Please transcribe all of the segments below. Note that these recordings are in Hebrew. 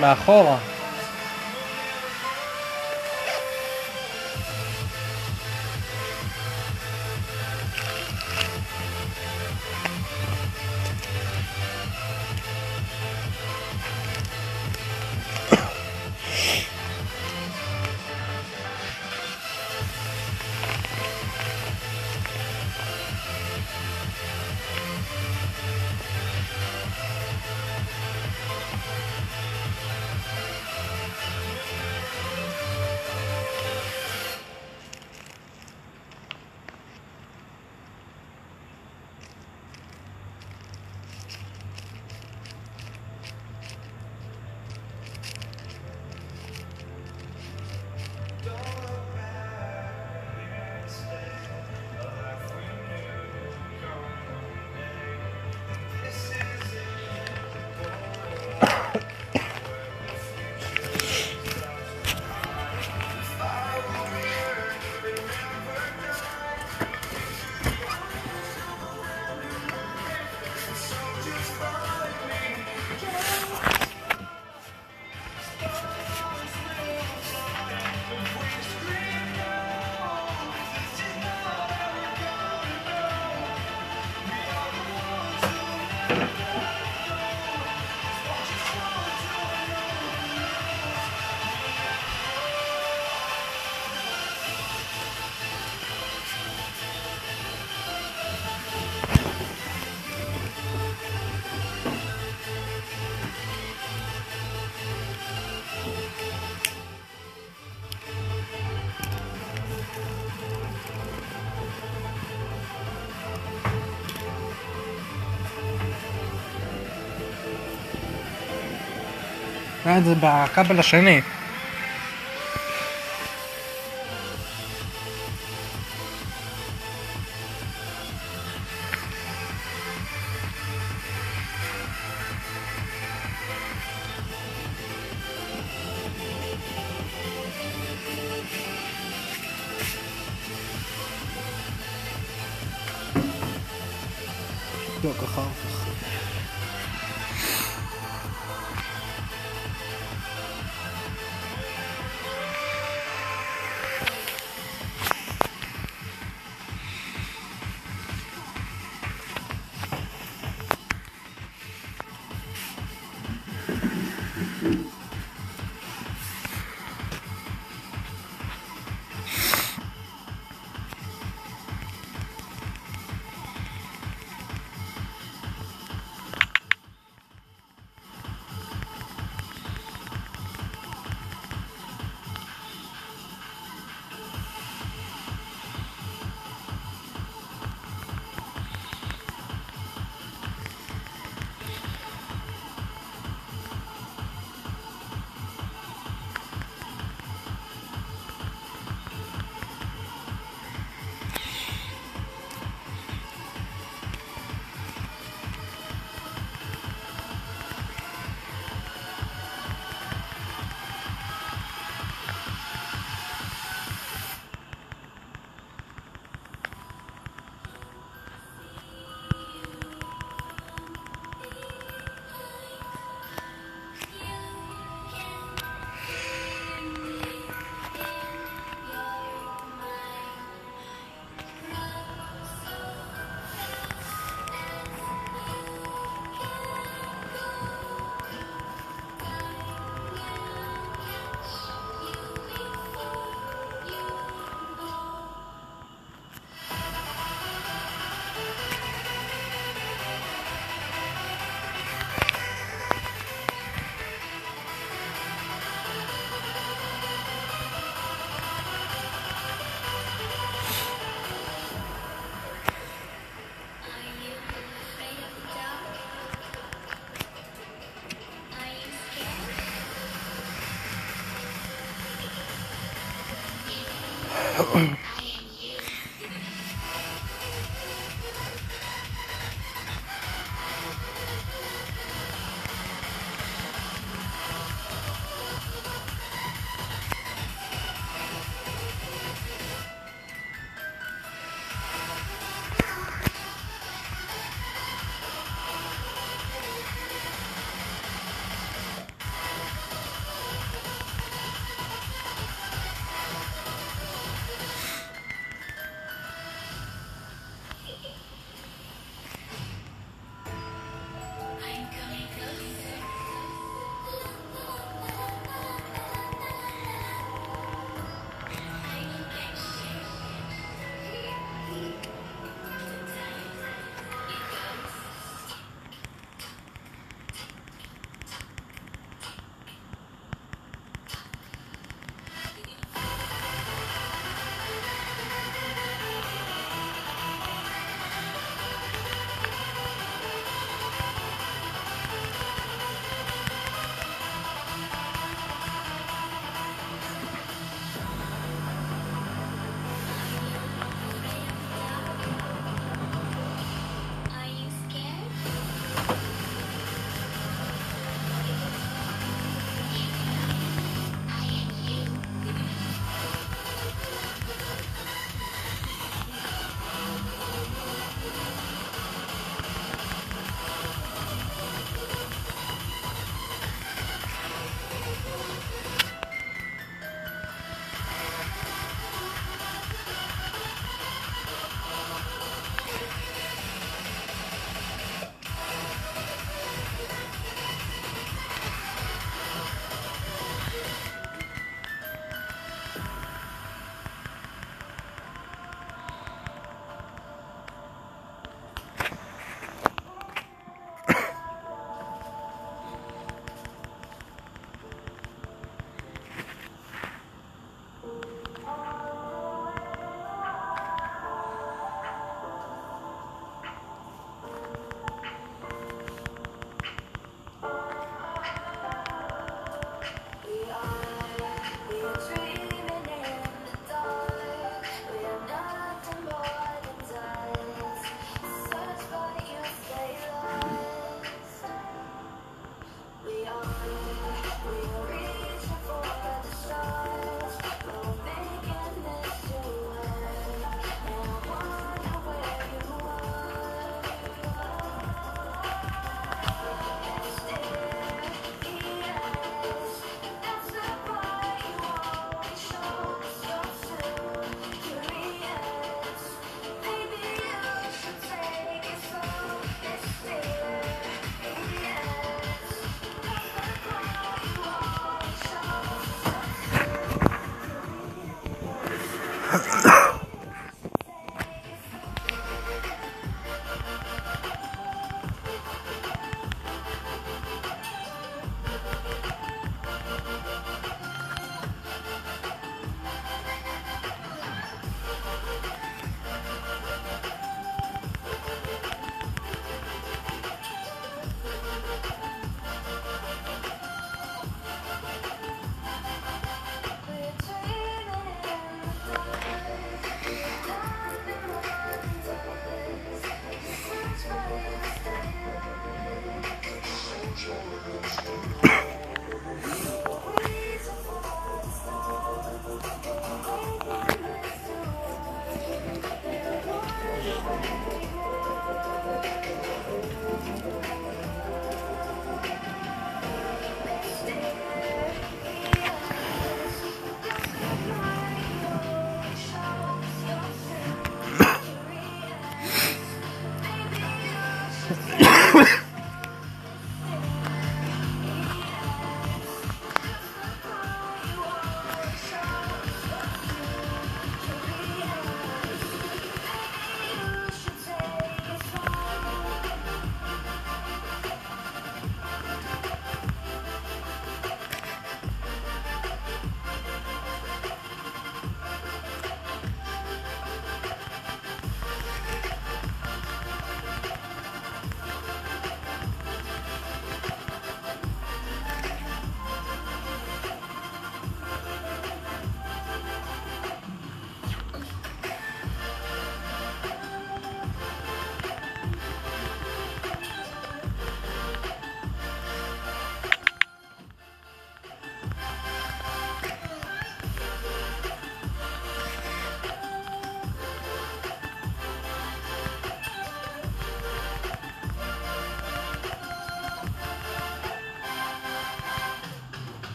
זה מאחורה. אה, זה בכבל השני.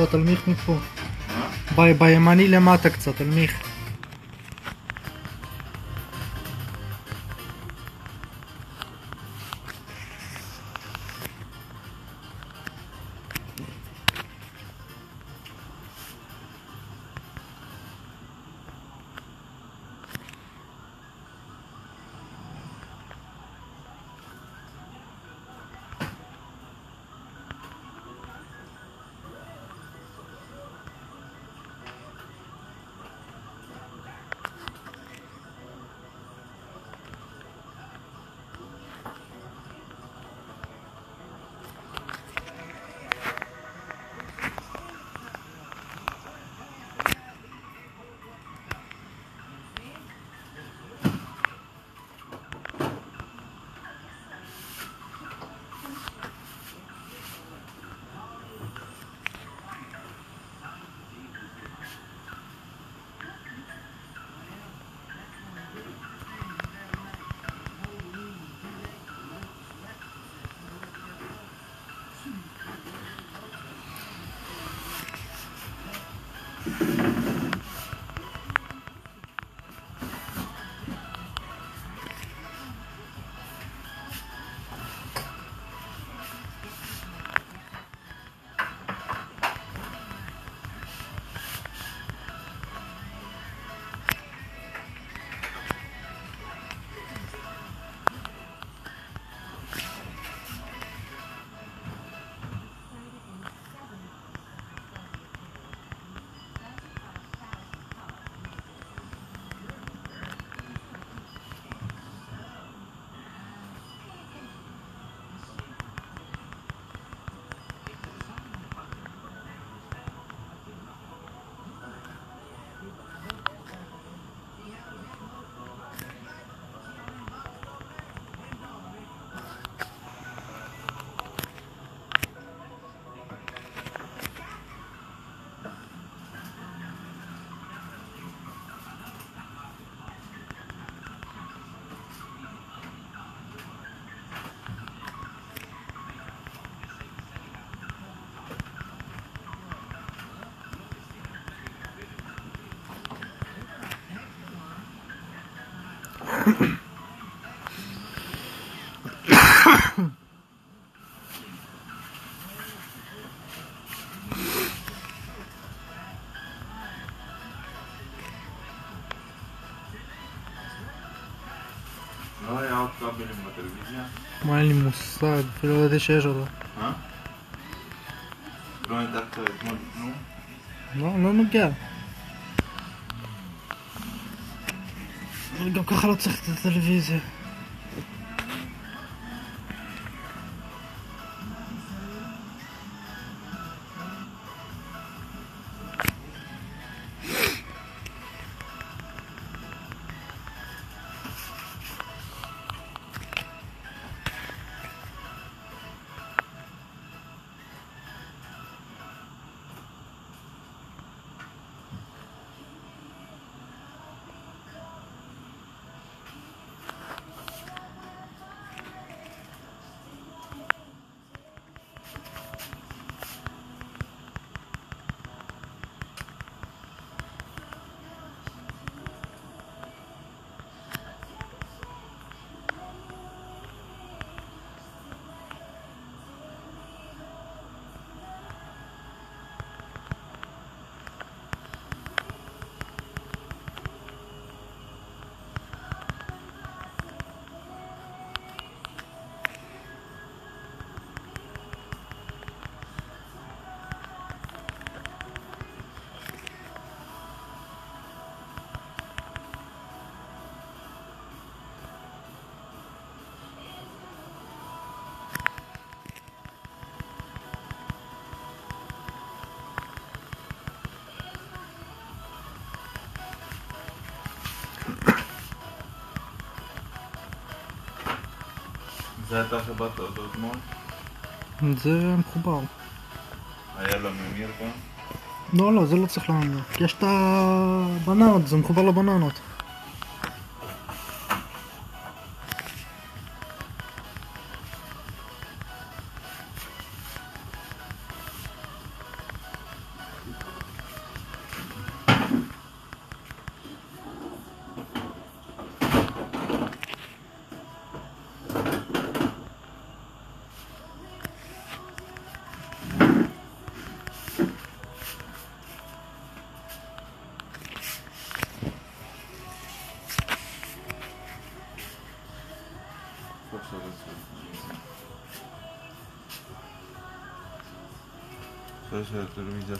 לא, תלמיך מפה. בימני למטה קצת, תלמיך. לא היה עוד כבלים בטלוויזיה? מה אין לי מושג, אפילו לא ידעתי שיש אותו. אה? לא كون خلطت التلفزيون. זה אתה שבאת אותו אתמול? זה מחובר. היה לו ממיר כאן? לא, לא, זה לא צריך. כי יש את הבננות, זה מחובר לבננות. עכשיו יש הטלוויזיה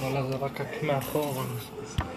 וואלה, זה רק מאחורה. חכה,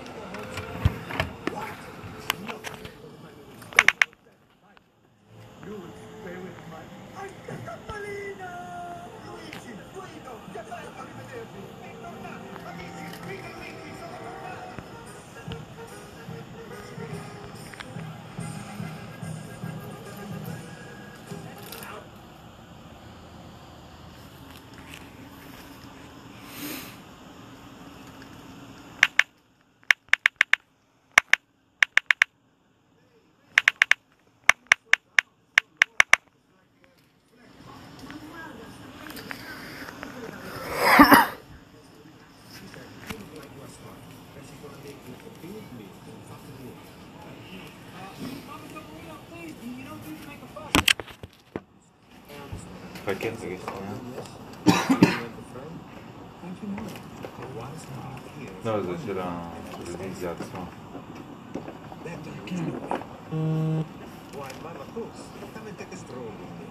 come and take a stroll with me.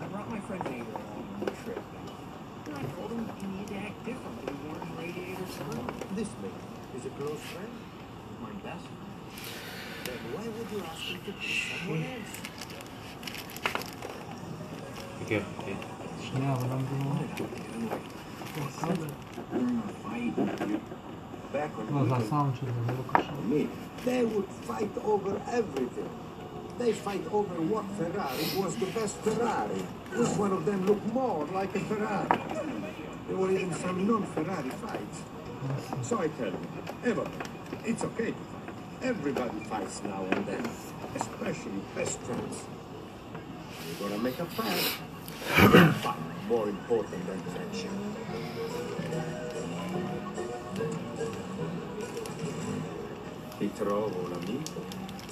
I brought my friend Ada along on the I told him he needed to act different wanted radiator sun. This man is a close friend, my best friend. Then why would you ask him to be someone else? get it. Yeah, I'm doing No, They would fight over everything. They fight over what Ferrari was the best Ferrari. Which one of them looked more like a Ferrari? There were even some non-Ferrari fights. So I tell you, Evo, it's okay Everybody fights now and then, especially best friends. You're gonna make a fight more important than friendship. Ti trovo un amico,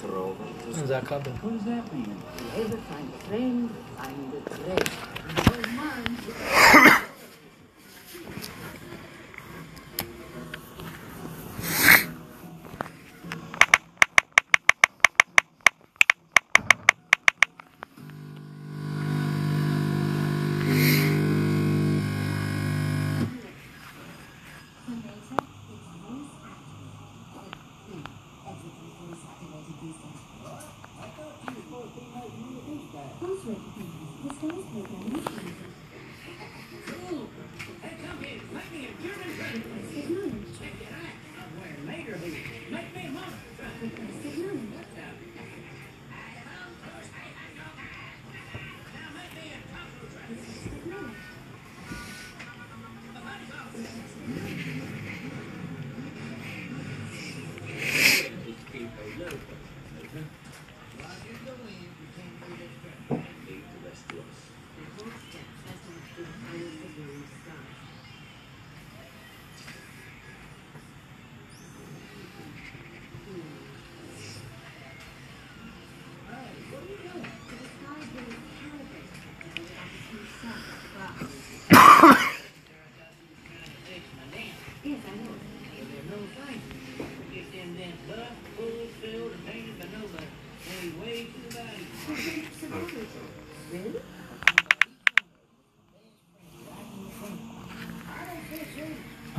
trovo un that couple? What does that mean? Whoever finds a friend, find a friend.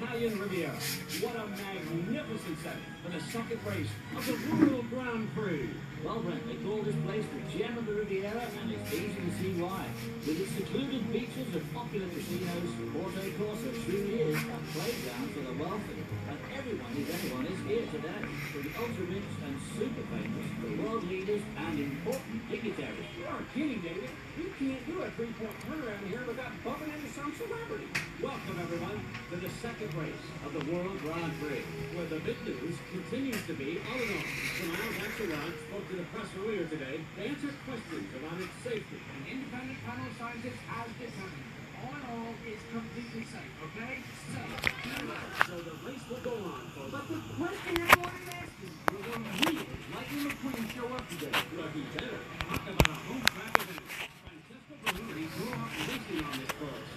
Italian Riviera. What a magnificent setting for the second race of the World Grand Prix. Well, Brent, they call this place the gem of the Riviera, and it's easy to see why. With its secluded beaches and popular casinos, Porto Corsa truly is a playground for the wealthy. And everyone who's anyone is here today. For the ultra rich and super famous, the world leaders, and important dignitaries. You are kidding, David. You can't do a three-point turnaround here without bumping into some celebrity. Welcome, everyone, to the second race of the World Grand Prix, where the big news continues to be all in all. So Miles Axelrod spoke to the press earlier today to answer questions about its safety. An independent panel of scientists has determined all in all is completely safe, okay? So, So the race will go on, folks. but the question everyone is asking, will the real Lightning McQueen show up today? Lucky better. Talk about a home track event. Francesco Bernoulli grew up racing on this course.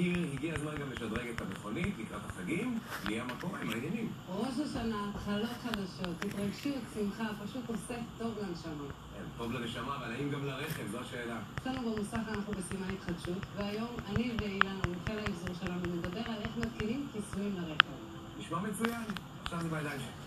קיר, הגיע הזמן גם לשדרג את המכונית לקראת החגים, נהיה מה קורה עם העניינים. ראש השנה, התחלות חדשות, התרגשות, שמחה, פשוט עושה טוב לנשמה. כן, טוב לנשמה, אבל האם גם לרכב? זו השאלה. אצלנו במוסך אנחנו בסימן התחדשות, והיום אני ואילן, המומחה לאבזור שלנו, נדבר על איך מתקינים כיסויים לרכב. נשמע מצוין, עכשיו זה בידיים שלי.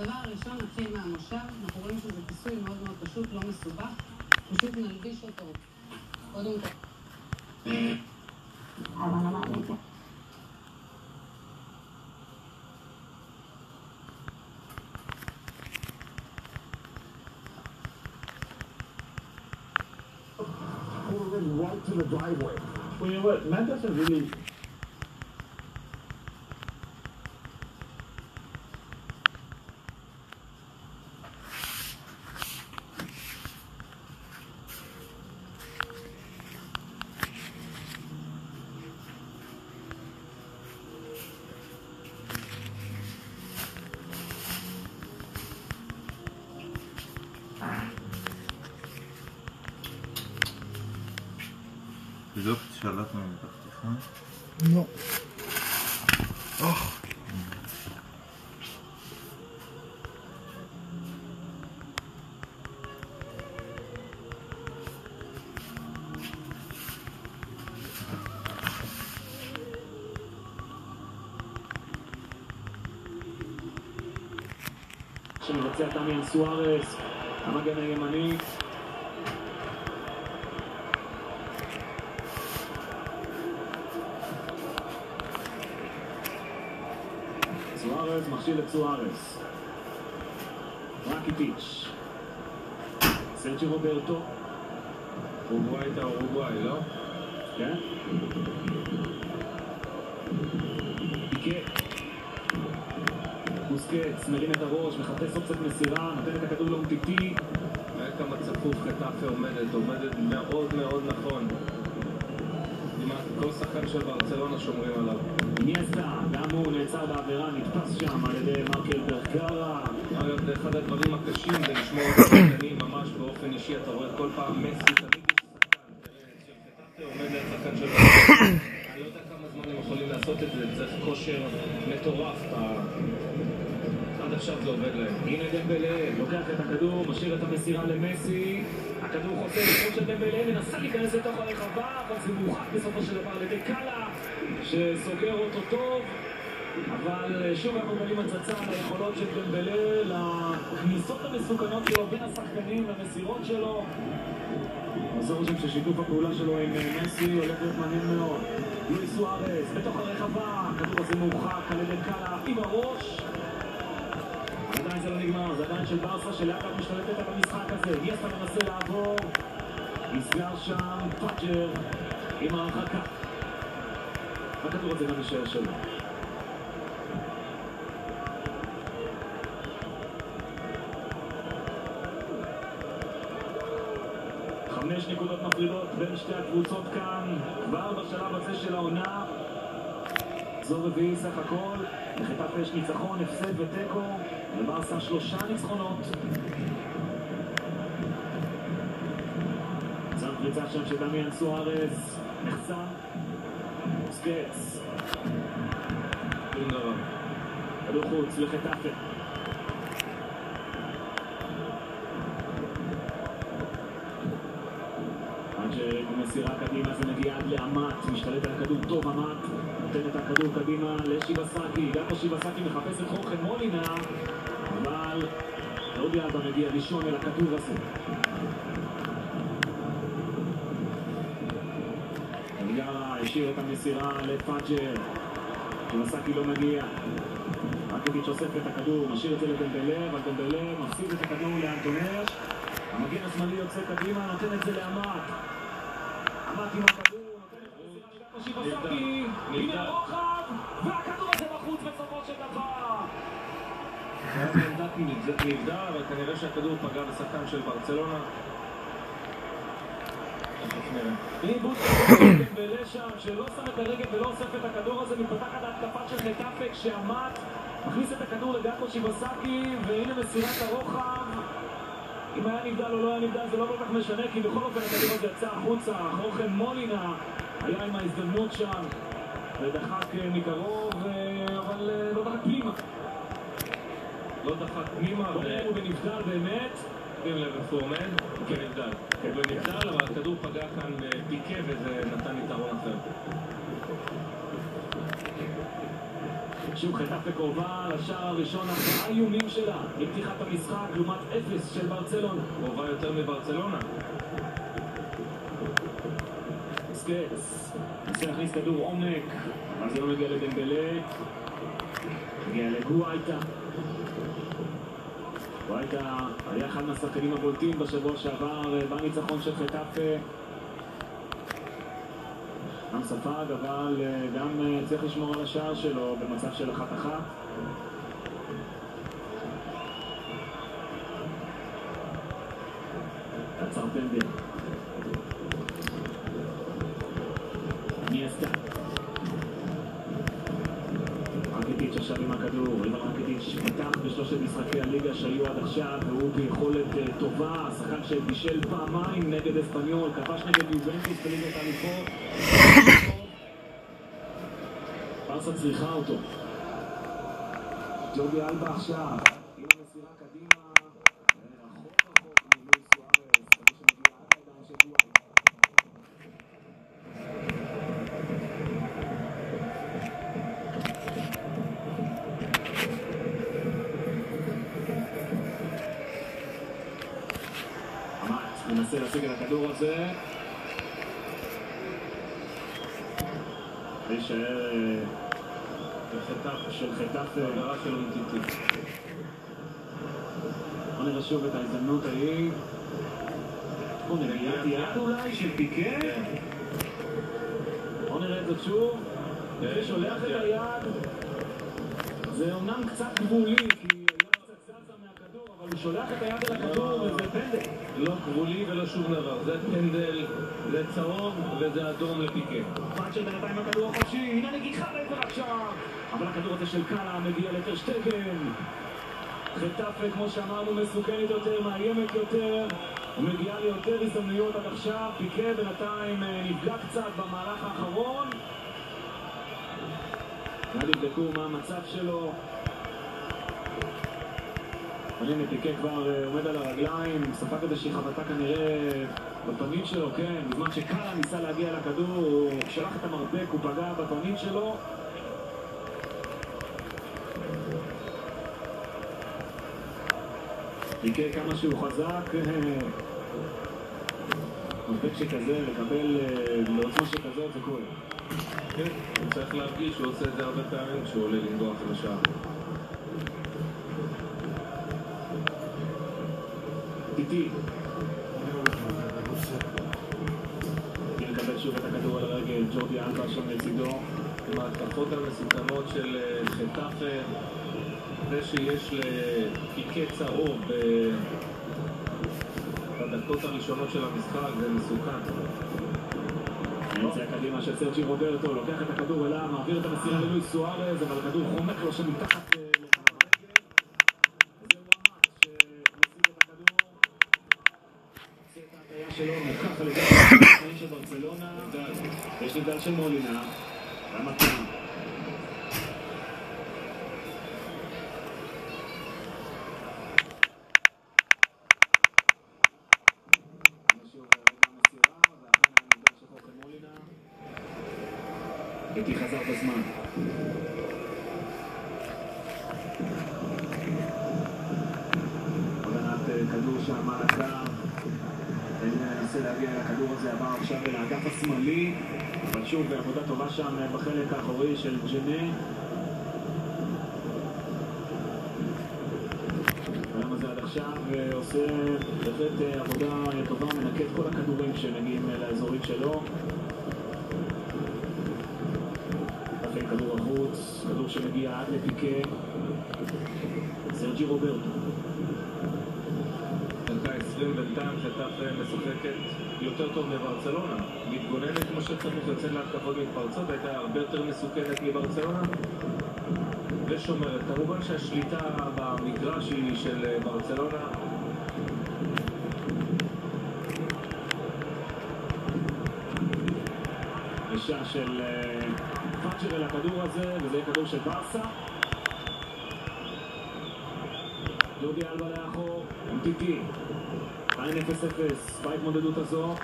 הדבר הראשון, נתחיל מהמושב, אנחנו רואים שזה כיסוי מאוד מאוד פשוט, לא מסובך, פשוט נלביש אותו. קודם כל. Right to the driveway. Well, you know what? That doesn't really. שמבצע תמיאן סוארס, המגן הימני. סוארס מכשיל את סוארס. רקיטיץ'. סרג'י רוברטו. אורוגוואי הייתה אורוגוואי, לא? כן? פיקה. בוסקץ, מרים את הראש, מחפש אופציות מסירה, נותן את הכדור לאומטיטי. תראה כמה צפוף חטאפה עומדת, עומדת מאוד מאוד נכון. כל שחקן של ברצלונה שומרים עליו. ניאסטה, גם הוא נעצר בעבירה, נתפס שם על ידי מרקל ברקרה. אגב, זה אחד הדברים הקשים זה לשמור על השחקנים ממש באופן אישי. אתה רואה כל פעם מסי, תמיד יש שחקן. אני לא יודע כמה זמן הם יכולים לעשות את זה, צריך כושר מטורף. עכשיו זה עובד להם. הנה דמבלה, לוקח את הכדור, משאיר את המסירה למסי. הכדור חוזר לזכות של דמבלה, מנסה להיכנס לתוך הרחבה, אבל זה מורחק בסופו של דבר על ידי קאלה, שסוגר אותו טוב. אבל אה, שוב אנחנו רואים הצצה על היכולות של דמבלה, לכניסות המסוכנות שלו בין השחקנים, למסירות שלו. עושה רושם ששיתוף הפעולה שלו עם אה, מסי הולך להיות מעניין מאוד. לואי סוארס, בתוך הרחבה, הכדור הזה מורחק על ידי קאלה עם הראש. זה לא נגמר, זה עדיין של ברסה שלאט לאט משתלטת על המשחק הזה. דיאסטה מנסה לעבור, נסגר שם פאצ'ר עם ההרחקה. הכדור הזה גם יישאר שלו. חמש נקודות מפרידות בין שתי הקבוצות כאן, כבר בשלב הזה של העונה. מחזור רביעי סך הכל, לחטף יש ניצחון, הפסד ותיקו, לברסה שלושה ניצחונות. צו פריצה שם של דמיאן סוארז, נחסם, סקץ, שום דבר. כדור חוץ לחטאפה. עד שבמסירה קדימה זה מגיע עד לאמת, משתלט על הכדור טוב אמת, נותן את הכדור קדימה לשיבסקי, גם שיבסקי מחפש את חוכן מולינה, אבל אודי אלבה מגיע ראשון אל הכדור הזה. אנגרה השאיר את המסירה לפאג'ר, שיבסקי לא מגיע. רקביץ' אוסף את הכדור, משאיר את זה לדמבלה, אבל דמבלה מפסיד את הכדור לאנטונש. המגן השמאלי יוצא קדימה, נותן את זה לאמת. אמת עם הכדור, נותן את המסירה לגבי שיבסקי, הנה הרוחב, והכדור הזה בחוץ בסופו של דבר. היה בעמדת נבד- נבדל, אבל כנראה שהכדור פגע בשחקן של ברצלונה. תכף נראה. איבוד כדור דמבלה שם, שלא שם את הרגל ולא אוסף את הכדור הזה, מתפתחת ההתקפה של חטאפה כשאמת מכניס את הכדור לגקו שיבסקי, והנה מסירת הרוחב. אם היה נבדל או לא היה נבדל זה לא כל כך משנה, כי בכל אופן הכדור הזה יצא החוצה, חוכן מולינה היה עם ההזדמנות שם, ודחק אה, מקרוב, אה, אבל אה, לא דחק פנימה. לא דחק פנימה, אם הוא בנבדל באמת. שים לב איפה הוא עומד, כן נבדל. הוא נבדל, אבל הכדור פגע כאן בפיקה וזה נתן יתרון אחר. שוב חטאפה קרובה לשער הראשון, ארבעה איומים שלה עם פתיחת המשחק לעומת אפס של ברצלונה. קרובה יותר מברצלונה. סקץ, ניסה להכניס כדור עומק, אבל זה לא מגיע לדמבלה. מגיע לגואייטה. גואייטה היה אחד מהשחקנים הבולטים בשבוע שעבר אה, בניצחון של חטאפה. גם ספג, אבל אה, גם אה, צריך לשמור על השער שלו במצב של אחת-אחת. שבישל פעמיים נגד אספניול, כבש נגד יובנטיס בליגת האליפות. ברסה צריכה אותו. ג'ורדי אלבה עכשיו, להשיג את הכדור הזה. להישאר של חטאפה. עבירה של אומטיטי. בוא נראה שוב את ההזדמנות ההיא. בוא נראה, יד יד אולי של פיקה? בוא נראה את זה שוב. פיקה שולח את היד. זה אומנם קצת גבולי, כי היד קצת זזה מהכדור, אבל הוא שולח את היד אל הכדור וזה פנדל. לא גבולי ולא שום דבר, זה פנדל, זה צהוב וזה אדום לפיקה. פאנצ'ר בינתיים הכדור החופשי, הנה נגיחה לעבר עכשיו. אבל הכדור הזה של קאלה מגיע לטרשטגן. חטאפה, כמו שאמרנו, מסוכנת יותר, מאיימת יותר. ומגיעה ליותר הזדמנויות עד עכשיו. פיקה בינתיים אה, נפגע קצת במהלך האחרון. מיד יבדקו מה המצב שלו. הנה פיקה כבר אה, עומד על הרגליים, ספג איזושהי חבטה כנראה בפנים שלו, כן, בזמן שקאלה ניסה להגיע לכדור, הוא שלח את המרפק, הוא פגע בפנים שלו. פיקה כמה שהוא חזק, מרפק שכזה, לקבל אה, לעוצמה שכזאת זה כואב. כן, הוא צריך להרגיש שהוא עושה את זה הרבה פעמים כשהוא עולה לנגוח לשער. איטי. מקבל שוב את הכדור על הרגל, ג'ורדי אלבה שם לצידו. עם ההתקפות המסוכנות של חטאפה, זה שיש לפיקה צהוב בדקות הראשונות של המשחק זה מסוכן. יוצא קדימה של סרג'י רוברטו, לוקח את הכדור אליו, מעביר את המסירה ללואיס סוארז, אבל הכדור חומק לו שם מתחת אה, לרגל. וזהו המאץ שמשיג את הכדור. עושה את ההטעיה שלו, מוכח על ידי השחקנים של ברצלונה. יש נבדל של של ג'נה. העולם הזה עד עכשיו אה, עושה בהחלט אה, עבודה אה, טובה, מנקה את כל הכדורים שמגיעים לאזורים שלו. לכן כדור החוץ, כדור שמגיע עד לפיקה. סרג'י רוברטו. 20 בינתיים חטאפה משחקת יותר טוב מברצלונה. מתגוננת כמו שצריך, יוצאת להתקפות מתפרצות, הייתה הרבה יותר מסוכנת מברצלונה. ושומרת. כמובן שהשליטה במגרש היא של אה, ברצלונה. דרישה של אה, פאצ'ר אל הכדור הזה, וזה יהיה כדור של ברסה. דודי אלבה לאחור, MTT, עדיין 0-0 בהתמודדות הזו.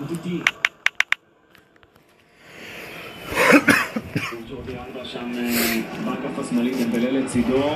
MTT. ג'ורדי אלבה שם אה, באגף השמאלי, דמבלה לצידו.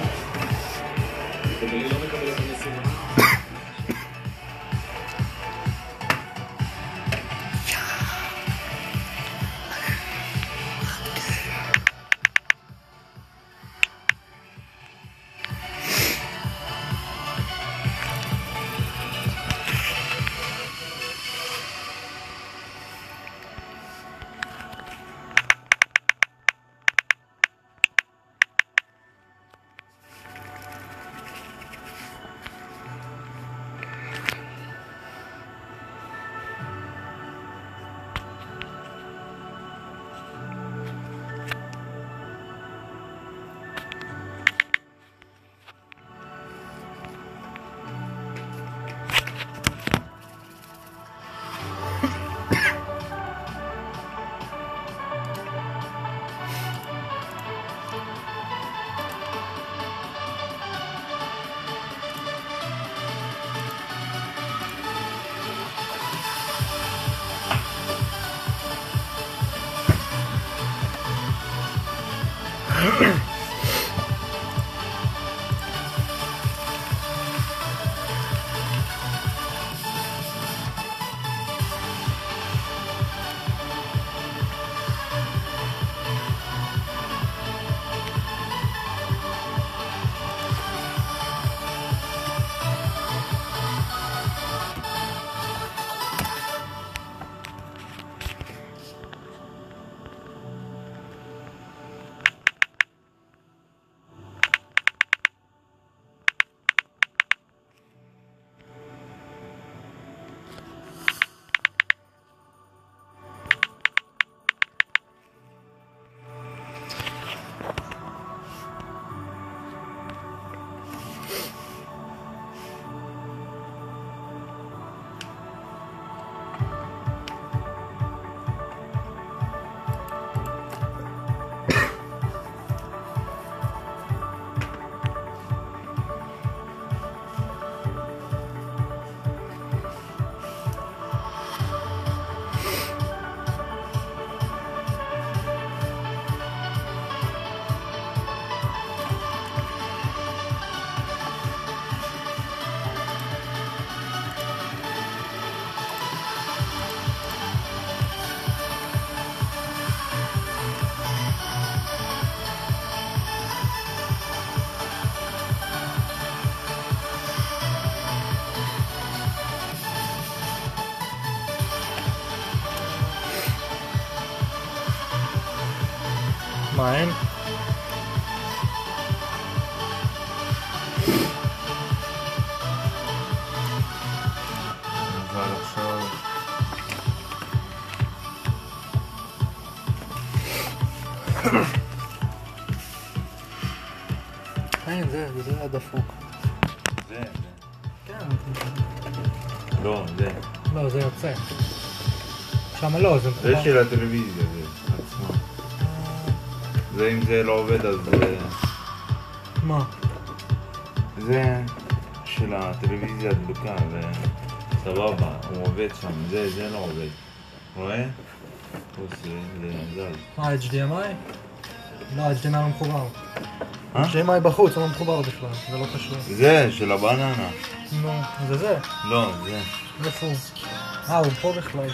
אין, זה, זה היה דפוק. זה, זה. כן. לא, זה. לא, זה יוצא. שם לא, זה זה מחובר. של הטלוויזיה, זה עצמו. זה אם זה לא עובד אז זה... מה? זה של הטלוויזיה הדלוקה, וסבבה, הוא עובד שם, זה, זה לא עובד. רואה? הוא עושה, זה זז. מה, HDMI? לא, HDMI לא מחובר. אה? HDMI בחוץ, הוא לא מחובר בכלל, זה לא קשור. זה, של הבננה. נו, זה זה. לא, זה. איפה הוא? אה, הוא פה בכלל.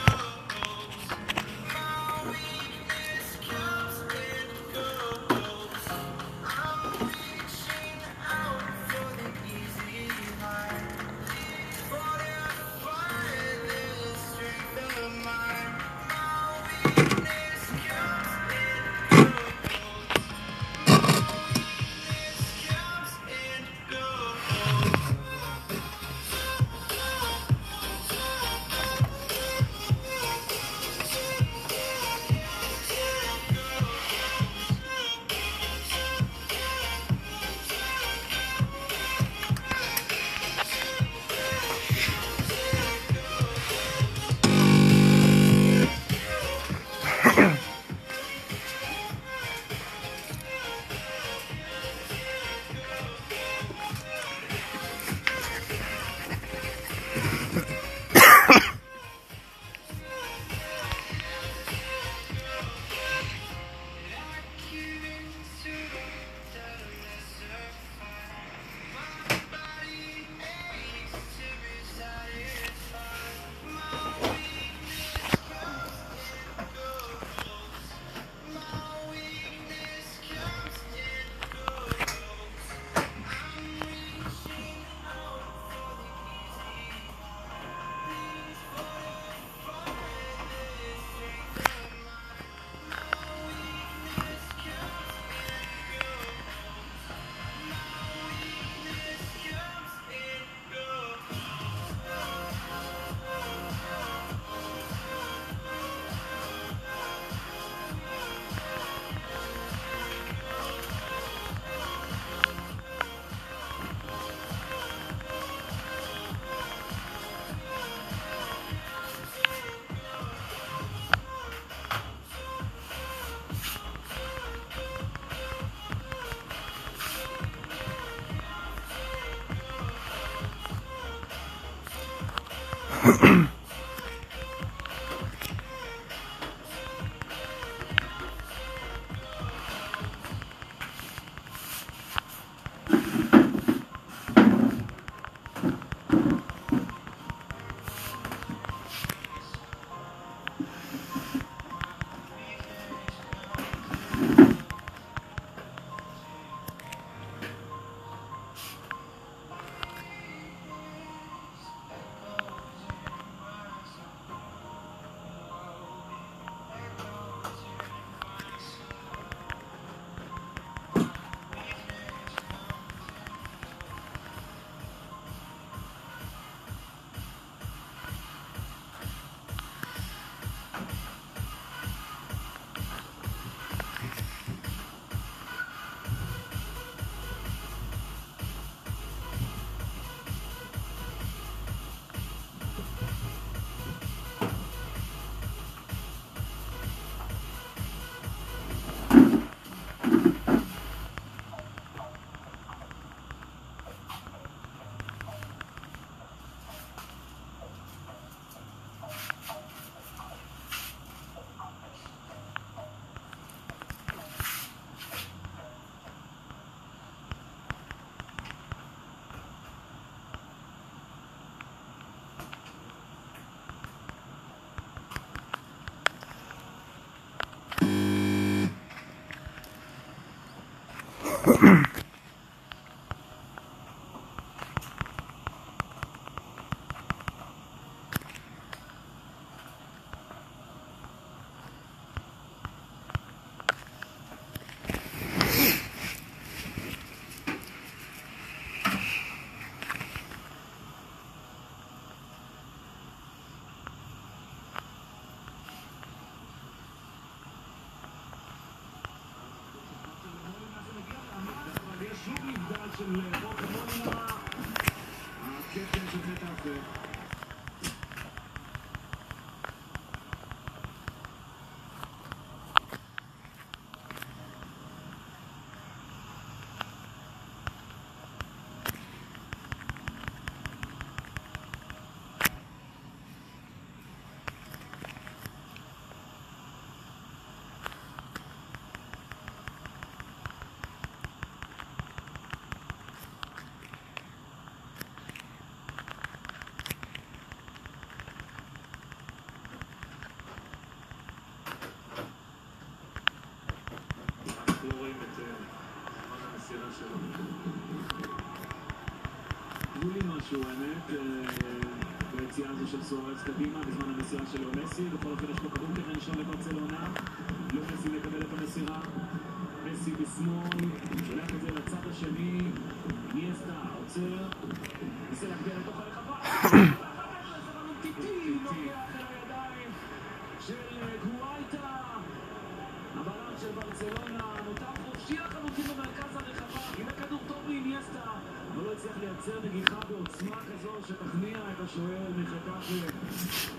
Yeah. נבדל של רוקה מולינה, הקפטן של חטאפה. לא רואים את אה, זמן המסירה שלו. תנו לי משהו, האמת, אה, ביציאה הזו של סוארץ קדימה, בזמן המסירה של לאו מסי, בכל אופן יש פה כדור ככה נשאר לברצלונה, לאו מסי מקבל את המסירה, מסי בשמאל, שולח את זה לצד השני, ניאסטה עוצר, ניסה להגביה לתוך הרחבה, של אה, של ברצלונה נותר חופשי לחלוטין במרכז הרחבה, הנה כדור טוב מאיניאסטה, אבל לא הצליח לייצר נגיחה שתכניע את השוער מחטאפה.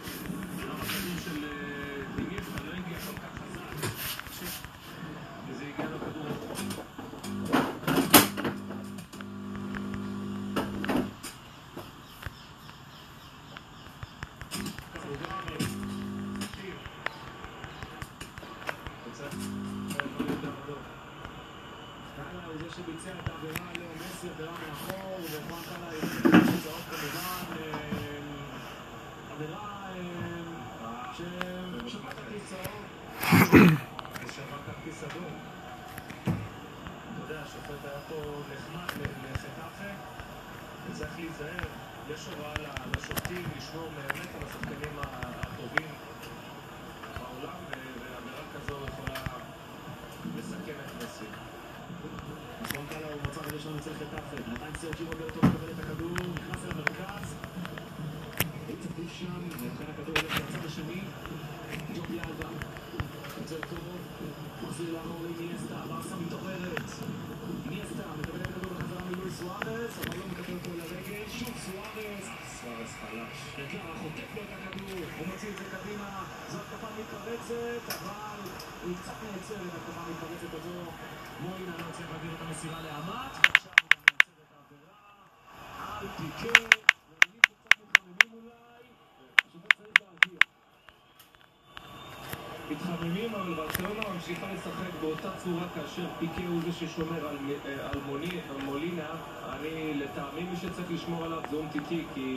מתחממים, אבל ברצלונה ממשיכה לשחק באותה צורה כאשר פיקה הוא זה ששומר על, אה, על, מוני, על מולינה. אני, לטעמי, מי שצריך לשמור עליו זה אומטיטי, כי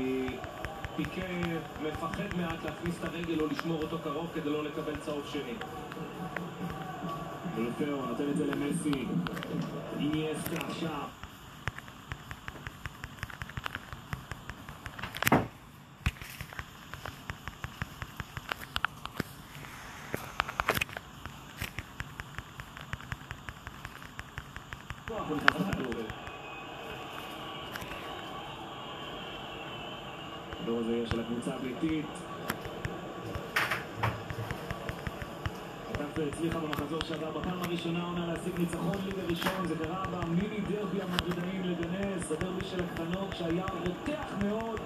פיקה מפחד מעט להכניס את הרגל או לשמור אותו קרוב כדי לא לקבל צהוב שני. ולפאו נותן את זה למסי, איניאסטה עכשיו. הוא נכנס לכדור. הכדור הזה יהיה הביתית. חטף הצליחה במחזור שעבר. בפעם הראשונה עונה להשיג ניצחון ליגה ראשון, זה קרה במיני דרבי המדרידאים לגנס, הדרבי של הקטנות שהיה רותח מאוד,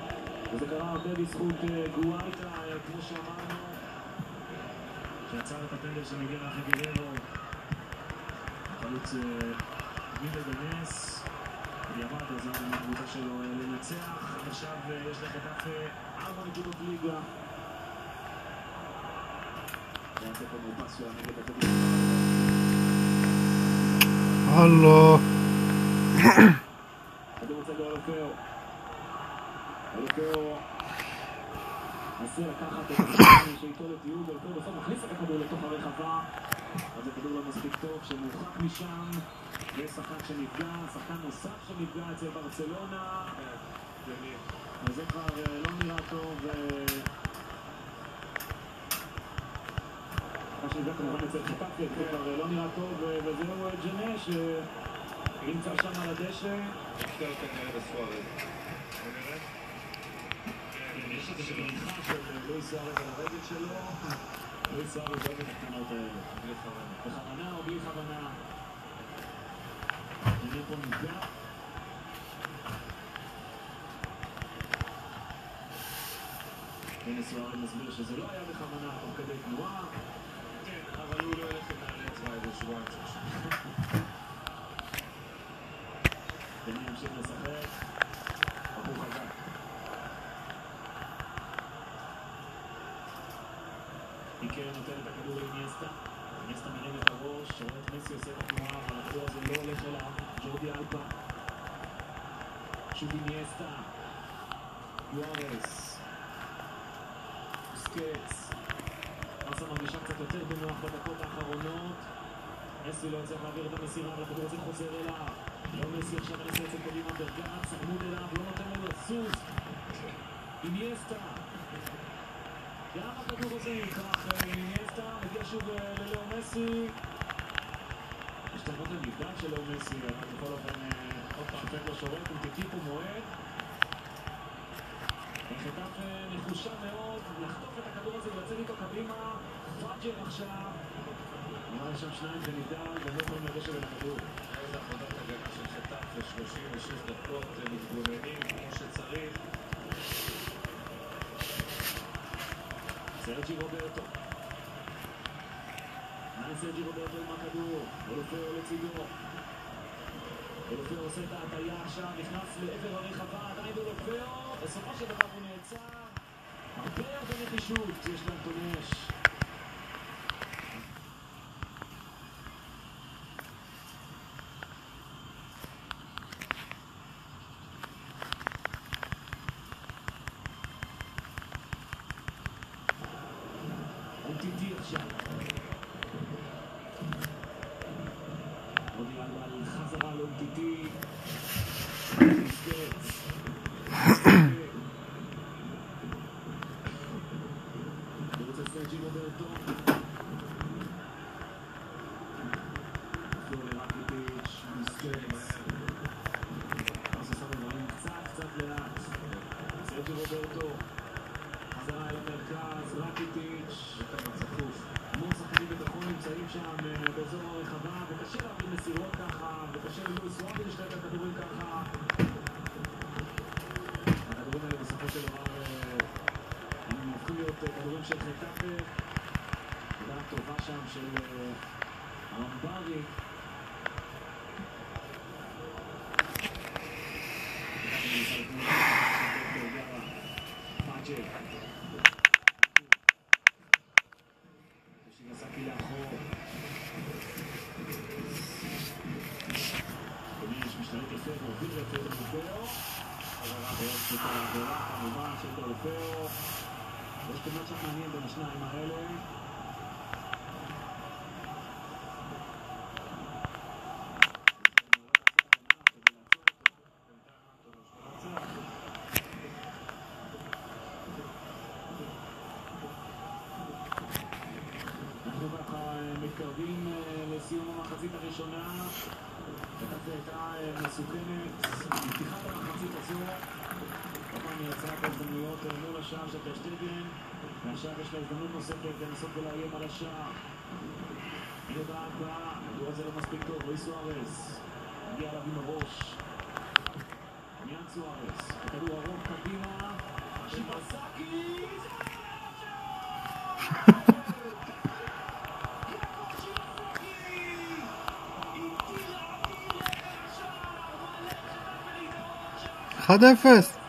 וזה קרה הרבה בזכות אה, גואייטה, אה, כמו שאמרנו, שעצר את הפנדל של מיגל אחרי גררו, חלוץ אה, מיני לגנס, ירד עזר עם הקבוצה שלו לנצח, עכשיו יש לחטף נקודות ליגה. הלו. מנסה לקחת את השחקן שאיתו לטיול, אולופאו בסוף מכניס את הכדור לתוך הרחבה, אבל זה כדור לא מספיק טוב, שמורחק משם, יש שחקן שנפגע, שחקן נוסף שנפגע אצל ברצלונה, וזה כבר אה, לא נראה טוב. אה, מה שנפגע כמובן אצל חטאפה, זה כבר אה, לא נראה טוב, וזהו ג'נה שנמצא שם על הדשא. נפתר כנראה בסוארז. יש איזו בריחה של לואי סוארז על הרגל שלו. לואי סוארז אוהב את הקטנות האלה. בכוונה או בלי כוונה. נפו נפגע. הנה סוארד מסביר שזה לא היה בכוונה תוך כדי תנועה. כן, אבל הוא לא ילך למאלץ באיזה שבועיים שלושה. דני ימשיך לשחק. בחור חזק. פיקר נותן את הכדור לאיניאסטה. איניאסטה מרים את הראש, רואה את מסי עושה את התנועה, אבל הכדור הזה לא הולך אליו. ג'ורדי אלבה. שוב איניאסטה. יוארס. בוסקץ. ארסה מרגישה קצת יותר בנוח בדקות האחרונות. מסי לא יצליח להעביר את המסירה, אבל הכדור הזה חוזר אליו. לא מסי עכשיו מנסה לצאת קדימה, ברגן צמוד אליו, לא נותן לו לזוז. איניאסטה. גם הכדור הזה נלקח איניאסטה, מגיע שוב אה, ללאו מסי. יש טענות למבדל של לאו מסי, אבל בכל אופן, אה, עוד פעם, פט לא שורק, הוא תקיפו מועד. אה, נחושה מאוד, לחטוף את הכדור הזה ולצאת איתו קדימה. פאג'ר עכשיו. נראה שם שניים זה נבדל, והם לא יכולים לגשת אל הכדור. איזה עבודת הגנה של חטף ל-36 דקות, הם מתגוננים כמו שצריך. סרג'י רוברטו. מה סרג'י רוברטו עם הכדור? אולופאו לצידו. אולופאו עושה את ההטיה עכשיו, נכנס לעבר הרחבה, עדיין אולופאו. בסופו של דבר הוא נעצר. הרבה הרבה נחישות יש לאנטונש. אומטיטי go, go, go. פה מצ'אפ מעניין בין השניים האלה. מתקרבים אה, לסיום המחצית הראשונה. חטף הייתה אה, מסוכנת. בפתיחת המחצית הזו, כמובן יצרה את ההזדמנויות אה, מול השער של טשטגן, ועכשיו יש לה הזדמנות נוספת לנסות ולאיים על השער. הנה בהגבהה, הכדור הזה לא מספיק טוב, רועי סוארס. מגיע אליו עם הראש. עניין סוארס, הכדור ארוך קדימה. שיבסקי! אחד אפס.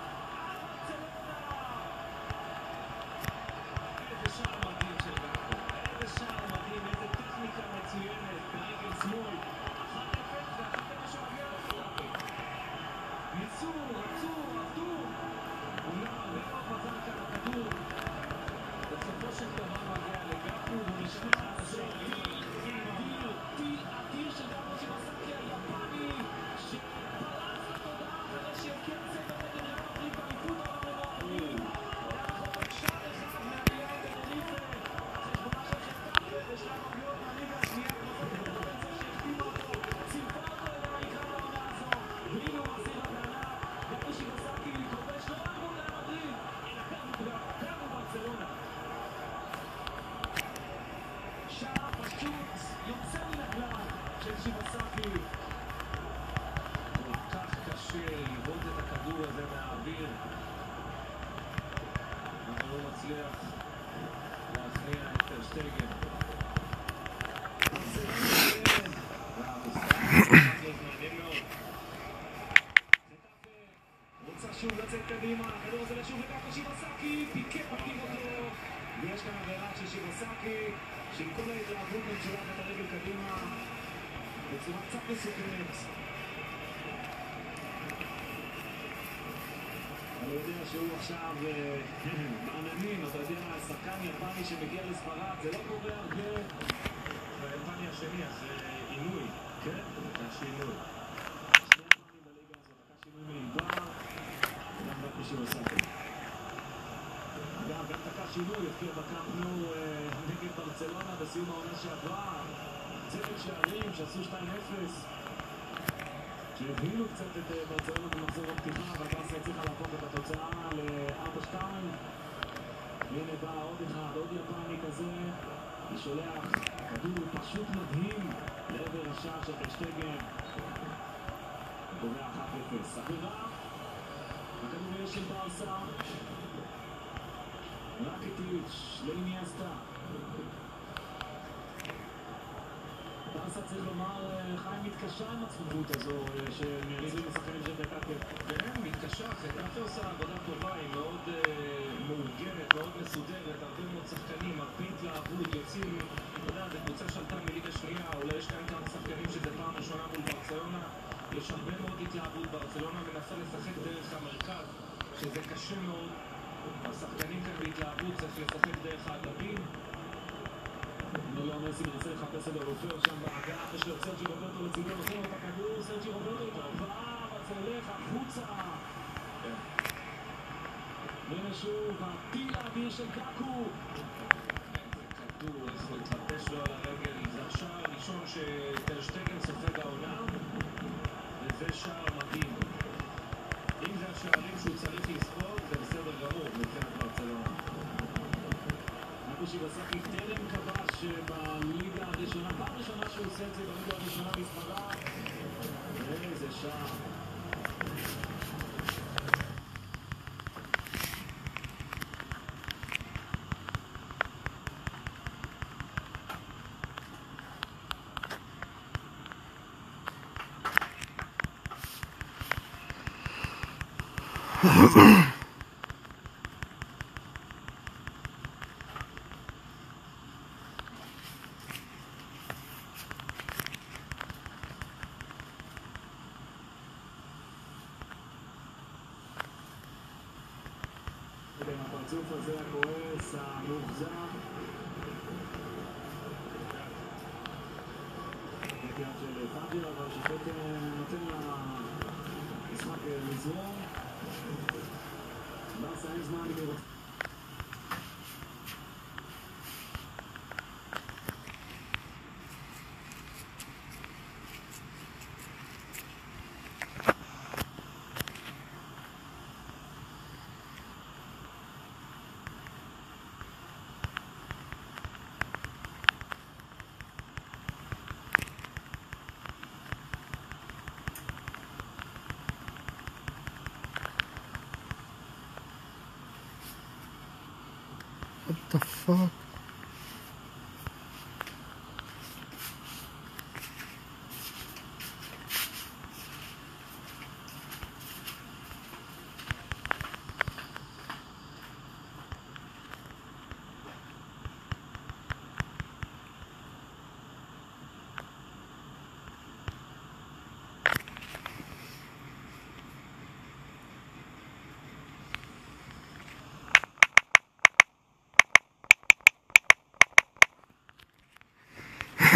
בסיום העונה שעברה. צוות שערים שעשו 2-0. שהבהילו קצת את אה, ברצלונה במחזור הפתיחה, והברסה הצליחה להפוך את התוצאה ל-4-2. הנה בא עוד אחד, עוד יפני כזה, ושולח כדור פשוט מדהים לעבר השער של טרשטגן. קובע 1-0. עבירה, הכדור יהיה של ברסה. רקטיץ' לאיניאסטה. צריך לומר, אה, חיים מתקשה עם הצפיפות הזו אה, שמייצרים לשחקנים של דקה כן, מתקשה, חטאפי עושה עבודה טובה, היא מאוד אה, מאורגנת, מאוד מסודרת, הרבה מאוד שחקנים, הרבה התלהבות, יוצאים, אתה יודע, זו קבוצה שעלתה מליגה שנייה, אולי יש כאן כמה שחקנים שזה פעם ראשונה מול ברצלונה, יש הרבה מאוד התלהבות, ברצלונה מנסה לשחק דרך המרכז, שזה קשה מאוד, השחקנים כאן בהתלהבות, צריך לשחק דרך האגפים, לא, לא, מסי מנסה לחפש את הרופר שם והנה שוב, הטיל האוויר של קקו. כדור, איך הוא התלבש לו על הרגל, זה השער הראשון שטרשטגן סופג העונה, וזה שער ראשונה Nossa, é fuck?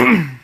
Hmm.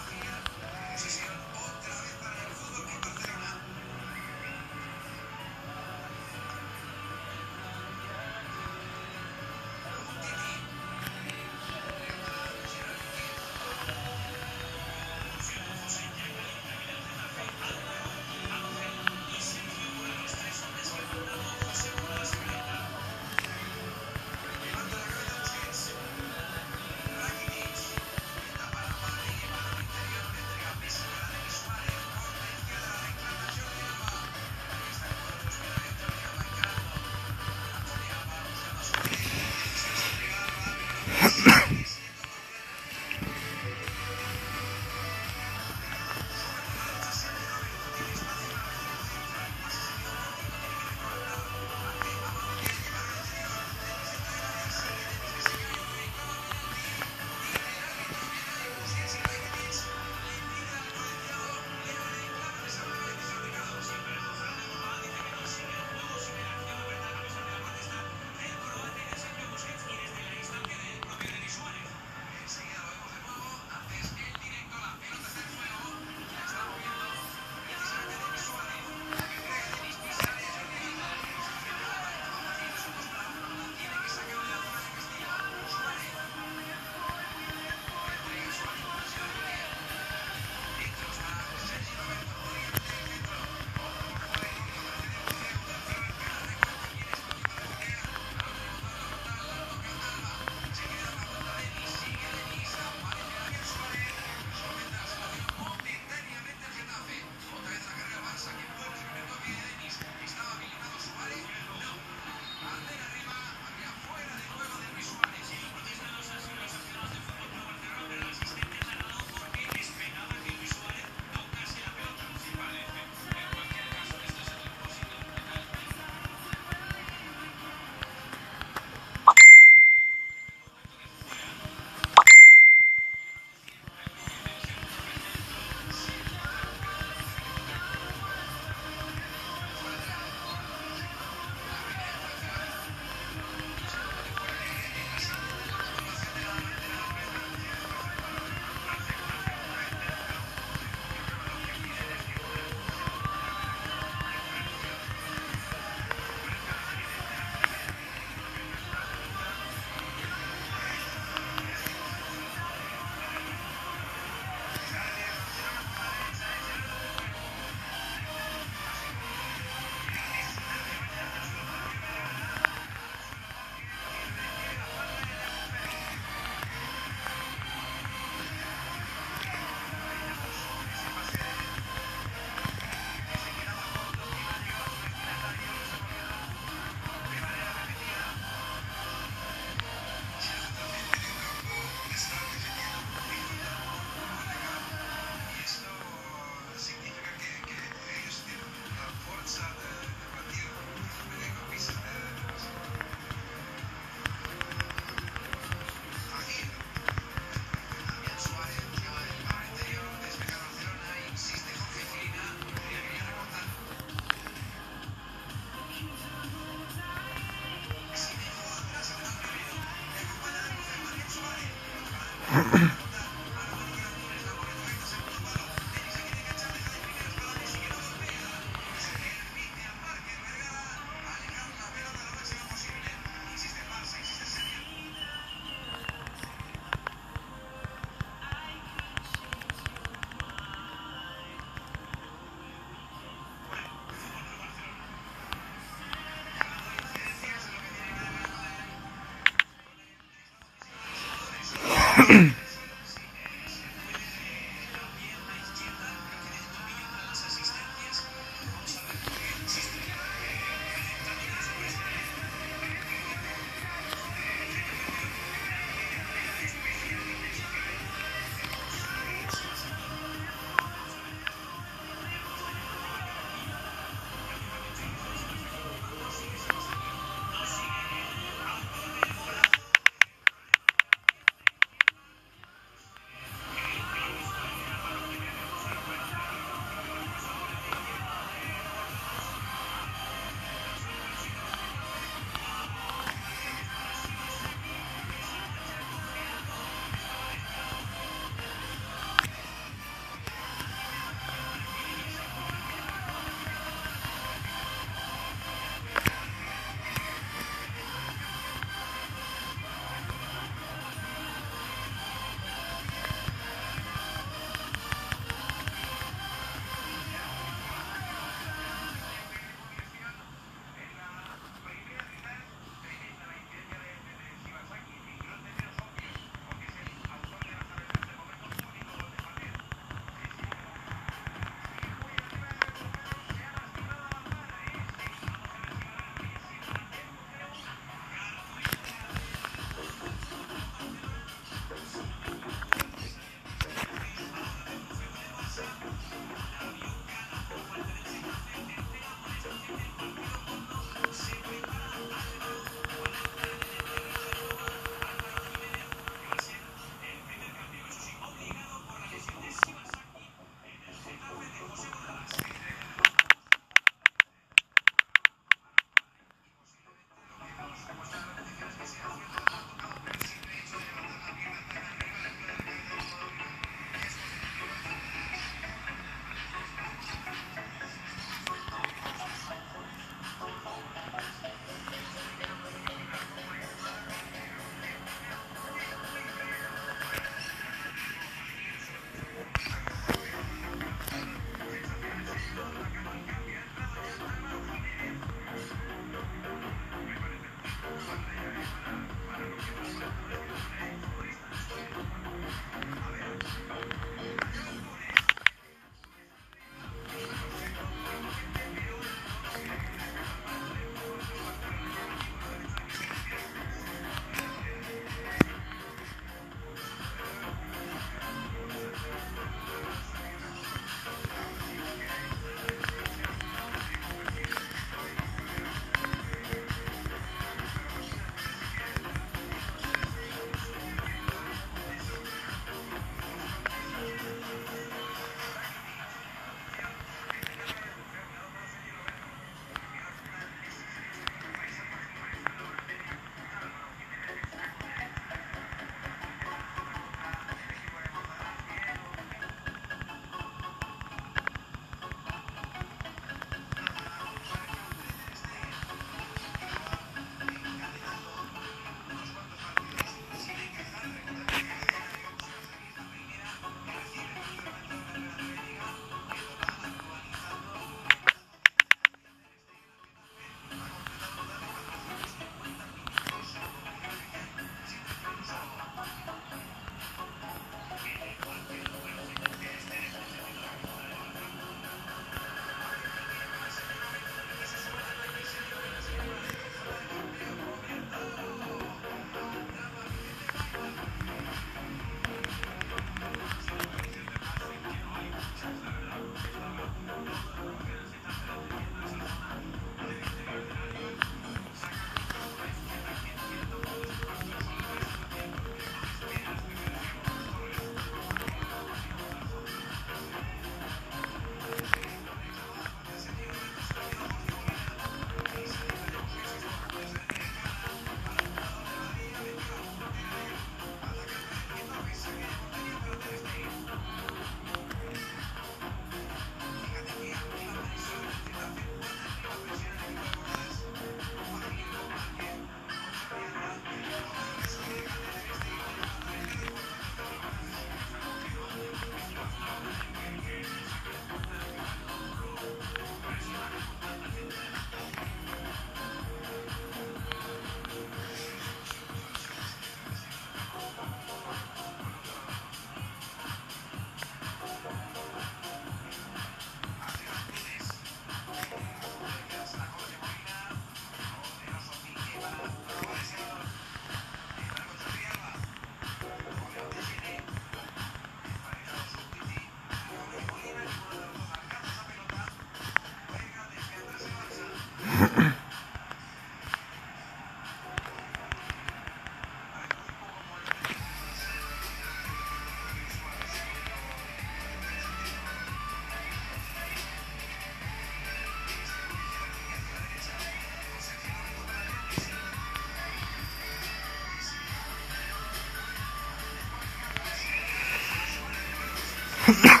Yeah.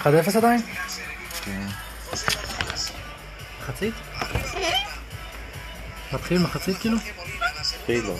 אחד אפס עדיין? כן. מחצית? מתחיל מחצית כאילו? התחילו.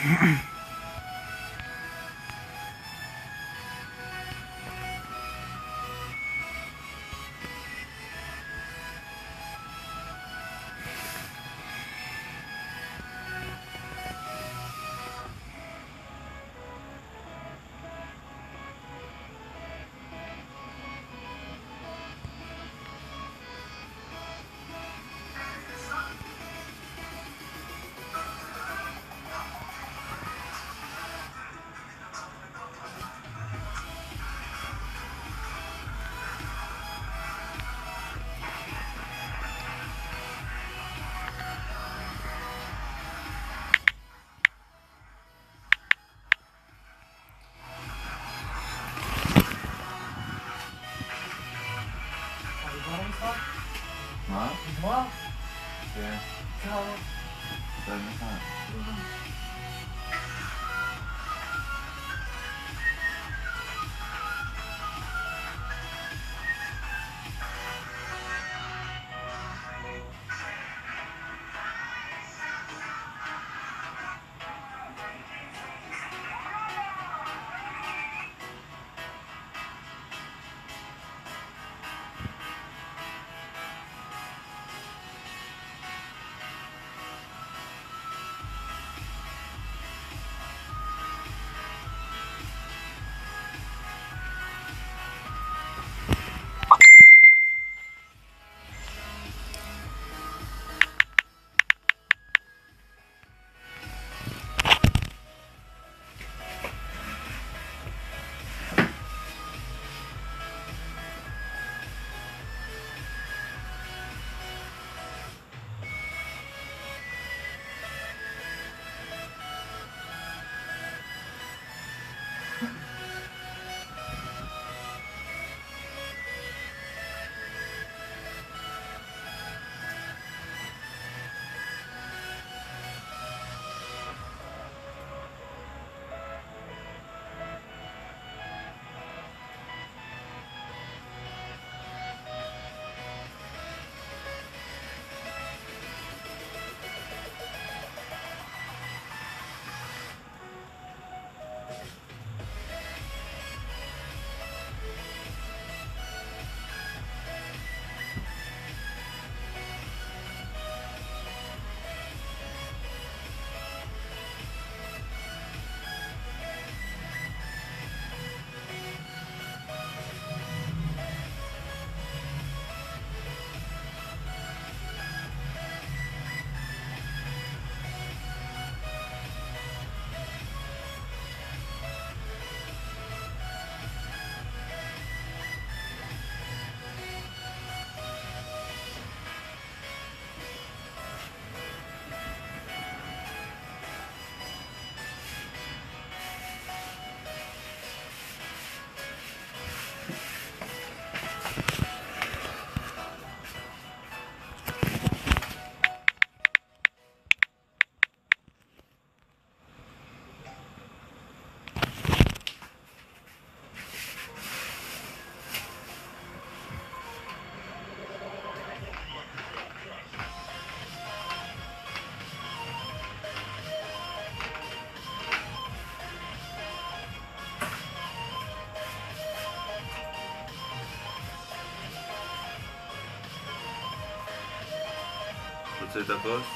Mm-hmm. de cette approche.